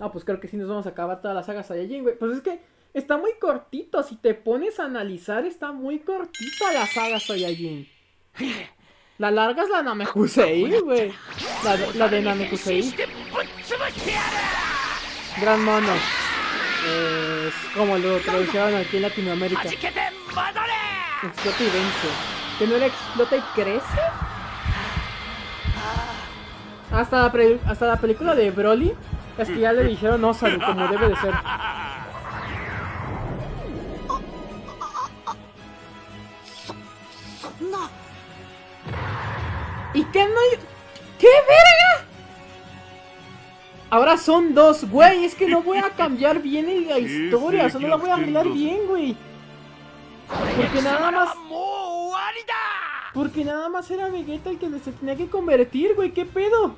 No, pues creo que sí nos vamos a acabar toda la saga Saiyajin, güey. Pues es que está muy cortito. Si te pones a analizar, está muy cortita la saga Saiyajin. La larga es la Namekusei, güey. La, la de Namekusei. Gran mono. Es como lo tradujeron aquí en Latinoamérica. Explota y vence. ¿Que no era explota y crece? Hasta la, pre- hasta la película de Broly es que ya le dijeron Osaru como debe de ser. ¿Y qué no hay? ¿Qué verga? Ahora son dos, güey. Es que no voy a cambiar bien en la historia. O sea, no la voy a arreglar bien, güey. Porque nada más. Porque nada más era Vegeta el que se tenía que convertir, güey. ¿Qué pedo?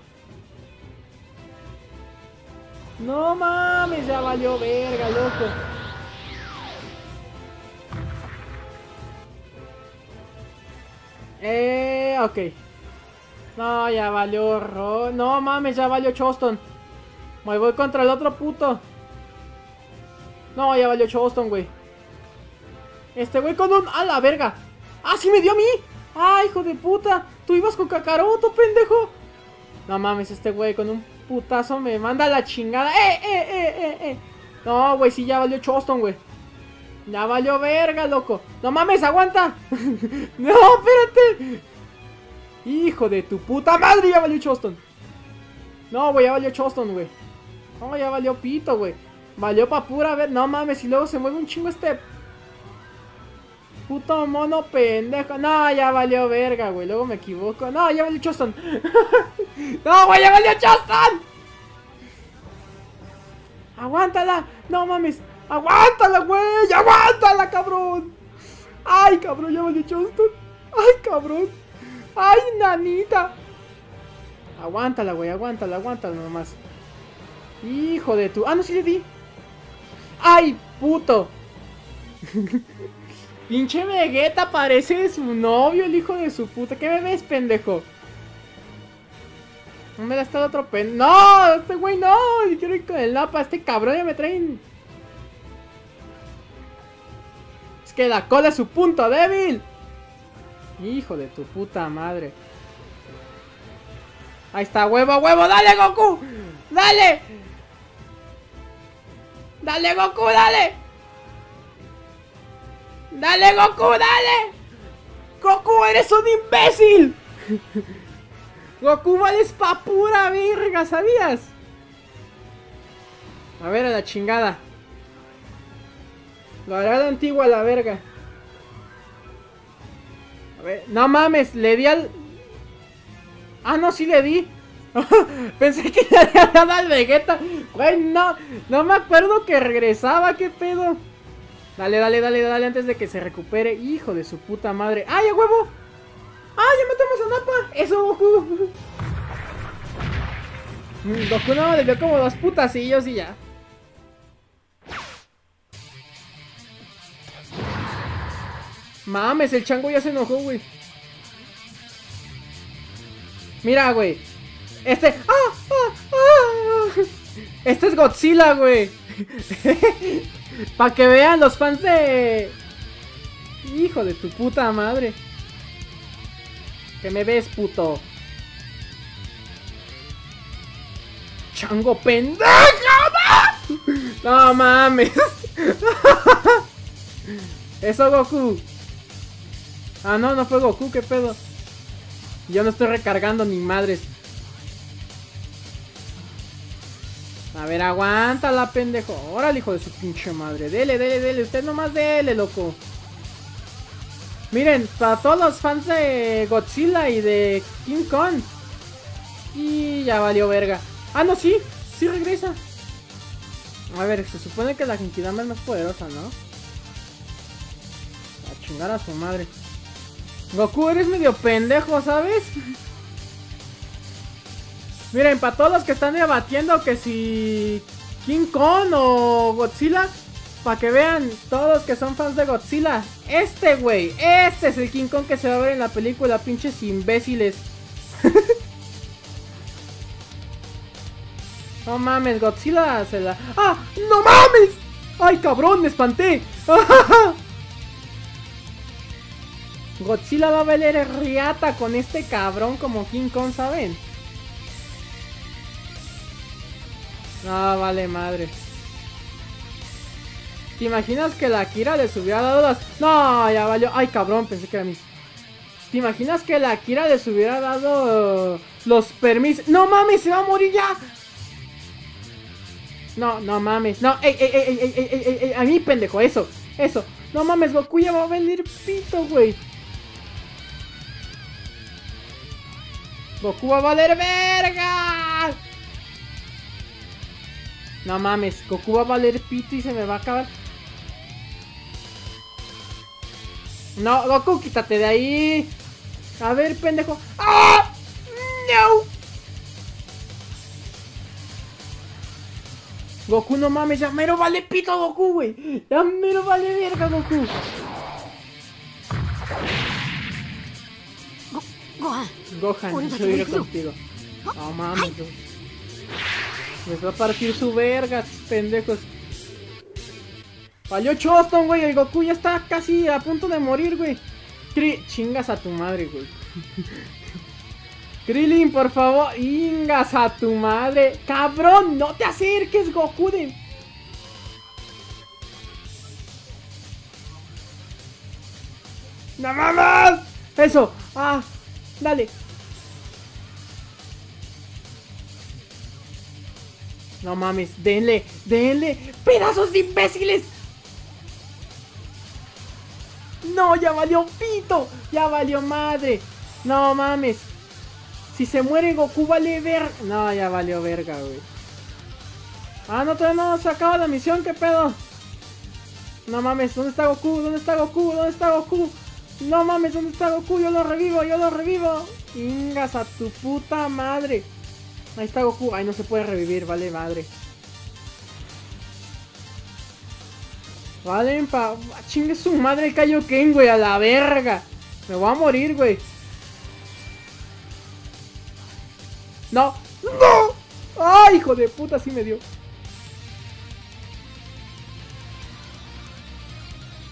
No mames, ya valió verga, loco. Eh, ok. No, ya valió ro... No mames, ya valió Choston. Me voy contra el otro puto. No, ya valió Choston, güey. Este güey con un... ¡A la verga! ¡Ah, sí me dio a mí! ¡Ah, hijo de puta! Tú ibas con Kakaroto, pendejo. No mames, este güey con un putazo me manda la chingada. ¡Eh, eh, eh, eh, eh! No, güey, sí ya valió Choston, güey. Ya valió verga, loco. No mames, aguanta. no, espérate. Hijo de tu puta madre, ya valió Choston. No, güey, ya valió Choston, güey. No, ya valió pito, güey. Valió pa' pura ver. No mames, y luego se mueve un chingo este. Puto mono pendejo. No, ya valió verga, güey. Luego me equivoco. No, ya valió Choston. no, güey, ya valió Choston. Aguántala. No mames. Aguántala, güey. Aguántala, cabrón. Ay, cabrón, ya valió Choston. Ay, cabrón. Ay, nanita. Aguántala, güey. Aguántala, aguántala nomás. Hijo de tu. Ah, no, sí le di. Ay, puto. Pinche Vegeta parece su novio, el hijo de su puta. ¿Qué me ves, pendejo? No me la está otro pen. ¡No! Este güey no. Yo quiero ir con el Napa. Este cabrón ya me traen. Es que la cola es su punto débil. Hijo de tu puta madre. Ahí está, huevo, huevo. ¡Dale, Goku! ¡Dale! ¡Dale, Goku, dale! ¡Dale, Goku, dale! ¡Goku, eres un imbécil! Goku vales pa' pura verga, ¿sabías? A ver, a la chingada. Lo hará de antigua a la verga. A ver, no mames, le di al... Ah, no, sí le di. Pensé que le había dado al Vegeta. Güey, no, no me acuerdo que regresaba, qué pedo. Dale, dale, dale, dale antes de que se recupere. Hijo de su puta madre. ¡Ay, a huevo! ¡Ah, ya matamos a Napa! ¡Eso, Goku! Goku no le dio como dos putacillos y ya. Mames, el chango ya se enojó, güey. Mira, güey. Este. ¡Ah! ¡Ah! ¡Ah! Este es Godzilla, güey. Para que vean los fans de. Hijo de tu puta madre. Que me ves, puto. Chango pendejo. No, mames. Eso, Goku. Ah, no, no fue Goku, qué pedo. Yo no estoy recargando ni madres. A ver, aguántala, pendejo. Órale, hijo de su pinche madre. Dele, dele, dele. Usted nomás dele, loco. Miren, para todos los fans de Godzilla y de King Kong. Y ya valió verga. Ah, no, sí. Sí regresa. A ver, se supone que la Genkidama es más poderosa, ¿no? A chingar a su madre. Goku, eres medio pendejo, ¿sabes? Miren, para todos los que están debatiendo que si King Kong o Godzilla, para que vean todos los que son fans de Godzilla, este güey, este es el King Kong que se va a ver en la película, pinches imbéciles. No mames, Godzilla se la... ¡Ah! ¡No mames! ¡Ay, cabrón! ¡Me espanté! Godzilla va a valer riata con este cabrón como King Kong, ¿saben? No, vale madre. ¿Te imaginas que la Kira les hubiera dado las... No, ya valió. Ay, cabrón, pensé que era mí. ¿Te imaginas que la Kira les hubiera dado los permisos? No mames, se va a morir ya. No, no mames. No, ey, ey, ey, ey, ey, ey, ey, a mí, pendejo, eso, eso. No mames, Goku ya va a venir pito, güey. Goku va a valer verga. No mames, Goku va a valer pito y se me va a acabar. No, Goku, quítate de ahí. A ver, pendejo. ¡Ah! ¡No! Goku, no mames, ya mero vale pito Goku, güey. Ya mero vale verga, Goku. Gohan. Gohan, yo iré contigo. No mames, yo- Les va a partir su verga, pendejos. Falló Choston, güey. El Goku ya está casi a punto de morir, güey. Chingas a tu madre, güey. Krillin, por favor. Ingas a tu madre. Cabrón, no te acerques, Goku. De... ¡No mames! Eso. Ah, dale. No mames, denle, denle. ¡Pedazos de imbéciles! No, ya valió pito. Ya valió madre. No mames. Si se muere Goku vale ver... No, ya valió verga, güey. Ah, no, todavía no se acaba la misión, ¿qué pedo? No mames, ¿dónde está Goku? ¿Dónde está Goku? ¿Dónde está Goku? No mames, ¿dónde está Goku? Yo lo revivo, yo lo revivo. Ingas a tu puta madre. Ahí está Goku. Ay, no se puede revivir, vale madre. Vale, pa. Chingue su madre el Kaioken, güey, a la verga. Me voy a morir, güey. No. ¡No! ¡Ay, hijo de puta! Sí me dio.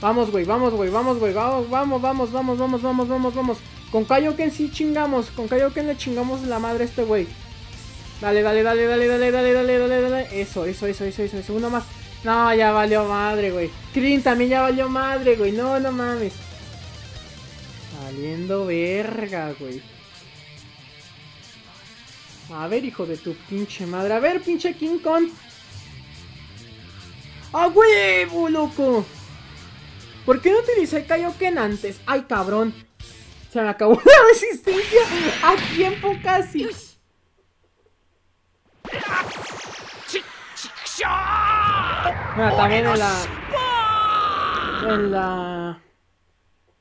Vamos, güey, vamos, güey, vamos, güey, vamos, vamos, vamos, vamos, vamos, vamos, vamos, vamos. Con Kaioken sí chingamos, con Kaioken le chingamos la madre a este güey. Dale, dale, dale, dale, dale, dale, dale, dale, dale. Eso, eso, eso, eso, eso, eso. Uno más. No, ya valió madre, güey. Krillin también ya valió madre, güey. No, no mames. Valiendo verga, güey. A ver, hijo de tu pinche madre. A ver, pinche King Kong. ¡A huevo, loco! ¿Por qué no utilicé Kaioken antes? ¡Ay, cabrón! Se me acabó la resistencia a tiempo casi. Bueno, también en la. En la.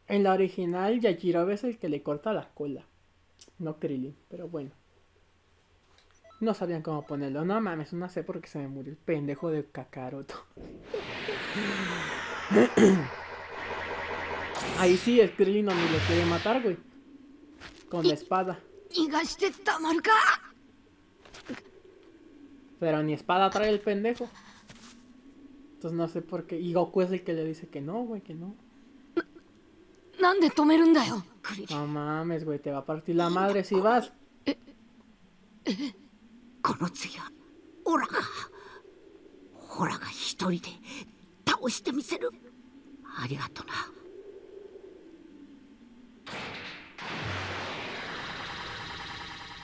En la original, Yajirobe es el que le corta la cola. No Krillin, pero bueno. No sabían cómo ponerlo. No mames, no sé por qué se me murió el pendejo de Kakaroto. Ahí sí, el Krillin no me lo quiere matar, güey. Con la espada. Pero ni espada trae el pendejo. Entonces no sé por qué. Y Goku es el que le dice que no, güey, que no. No mames, güey, te va a partir la madre si vas.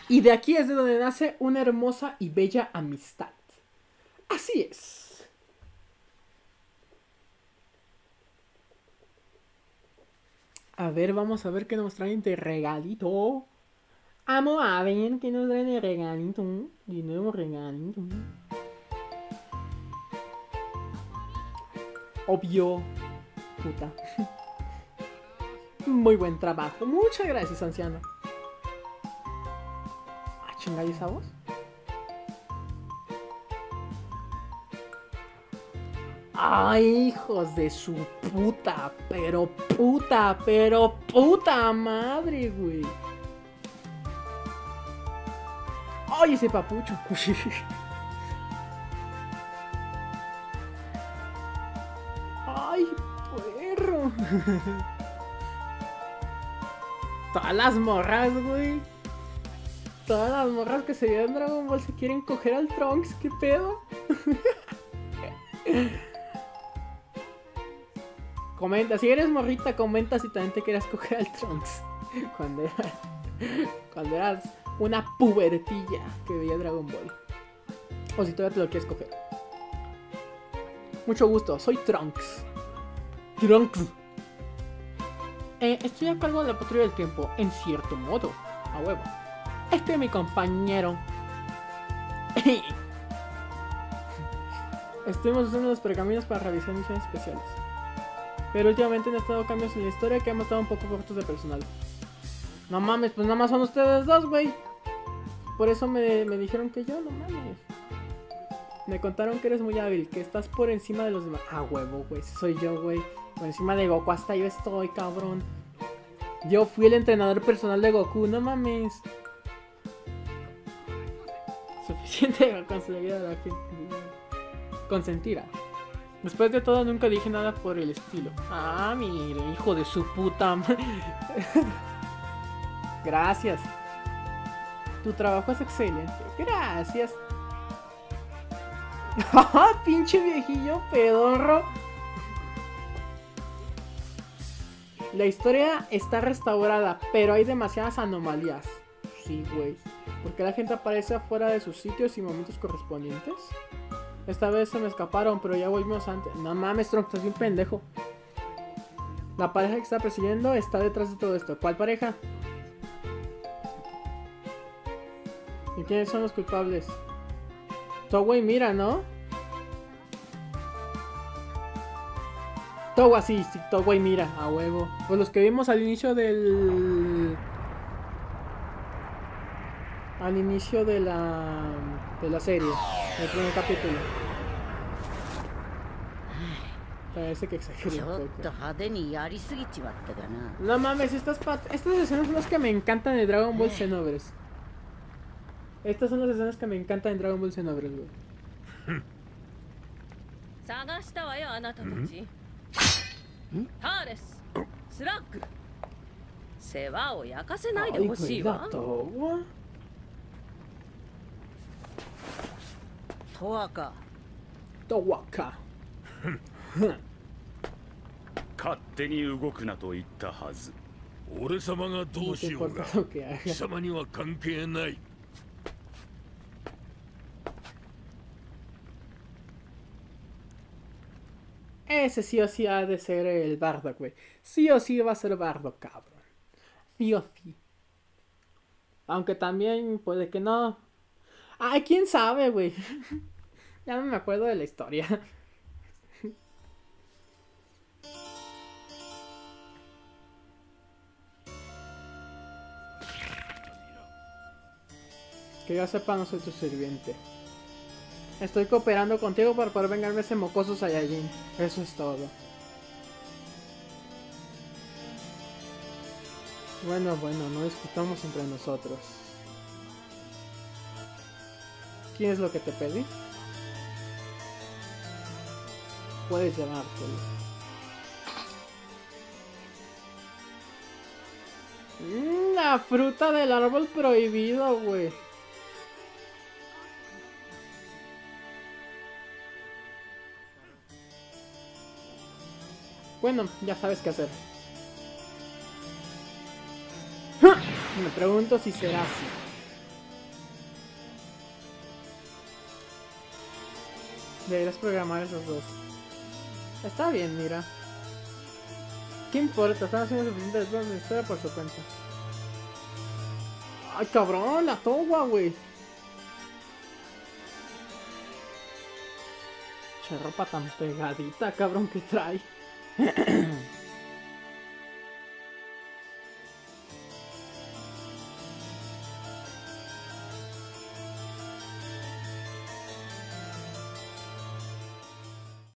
Y de aquí es de donde nace una hermosa y bella amistad. Así es. A ver, vamos a ver qué nos traen de regalito. Vamos a ver qué nos traen de regalito. De nuevo regalito. Obvio. Puta. Muy buen trabajo. Muchas gracias, anciano chingada esa voz? ¡Ay, hijos de su puta! Pero puta, pero puta madre, güey. ¡Ay, ese papucho! ¡Ay, perro! Todas las morras, güey. Todas las morras que se vieron Dragon Ball se quieren coger al Trunks, ¿qué pedo? comenta, si eres morrita, comenta si también te quieres coger al Trunks. Cuando eras, cuando eras una pubertilla que veía Dragon Ball. O si todavía te lo quieres coger. Mucho gusto, soy Trunks. Trunks. Eh, estoy a cargo de la patrulla del tiempo, en cierto modo. A huevo. Este es mi compañero. Estuvimos usando los pergaminos para realizar misiones especiales. Pero últimamente han estado cambios en la historia que hemos estado un poco cortos de personal. No mames, pues nada más son ustedes dos, güey. Por eso me, me dijeron que yo, no mames. Me contaron que eres muy hábil, que estás por encima de los demás. Ah, huevo, güey, soy yo, güey. Por encima de Goku, hasta yo estoy, cabrón. Yo fui el entrenador personal de Goku, no mames. Suficiente con su vida de la gente. Consentir. Después de todo, nunca dije nada por el estilo. Ah, mire, hijo de su puta. Gracias. Tu trabajo es excelente. Gracias. Pinche viejillo pedorro. La historia está restaurada, pero hay demasiadas anomalías. Sí, güey. ¿Por qué la gente aparece afuera de sus sitios y momentos correspondientes? Esta vez se me escaparon, pero ya volvimos antes. No mames, Trump, estás bien pendejo. La pareja que está persiguiendo está detrás de todo esto. ¿Cuál pareja? ¿Y quiénes son los culpables? Towa y Mira, ¿no? Towa sí, sí, Towa y Mira, a huevo. Pues los que vimos al inicio del... al inicio de la, de la serie, del primer capítulo. Parece que exageré. No mames, estas, estas escenas son las que me encantan de Dragon Ball Xenoverse. Estas son las escenas que me encantan en Dragon Ball Xenoverse, güey. Ay, ほし güey, い la わ Towa. とわか Towa ka. 勝手に動くなと言ったはず俺様がど No う te しよう importa が lo que 貴 haga. 様には関係ない Ese sí o sí ha de ser el bardo, güey. Sí o sí va a ser bardo, cabrón. Sí o sí. Aunque también puede que no. Ay, quién sabe, güey. ya no me acuerdo de la historia. Que yo sepa, no soy tu sirviente. Estoy cooperando contigo para poder vengarme ese mocoso Saiyajin. Eso es todo. Bueno, bueno, no discutamos entre nosotros. ¿Quién es lo que te pedí? Puedes llevártelo. Mm, La fruta del árbol prohibido, güey. Bueno, ya sabes qué hacer. Me pregunto si será así. Deberías programar esos dos. Está bien, mira. ¿Qué importa? Están haciendo suficiente después de historia por su cuenta. ¡Ay, cabrón! La toga, güey. Che ropa tan pegadita, cabrón, que trae.